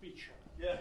picture. Yeah.